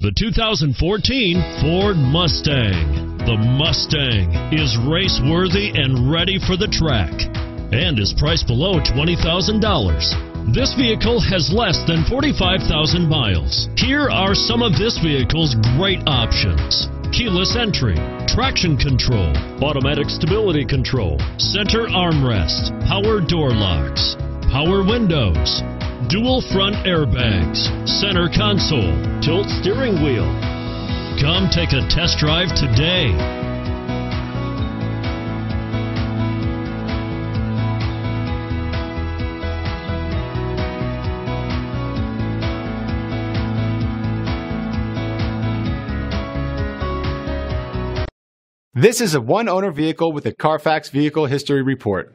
The 2014 Ford Mustang. The Mustang is race worthy and ready for the track and is priced below $20,000. This vehicle has less than 45,000 miles. Here are some of this vehicle's great options. Keyless entry, traction control, automatic stability control, center armrest, power door locks, power windows, dual front airbags, center console, tilt steering wheel. Come take a test drive today. This is a one owner vehicle with a Carfax Vehicle History Report.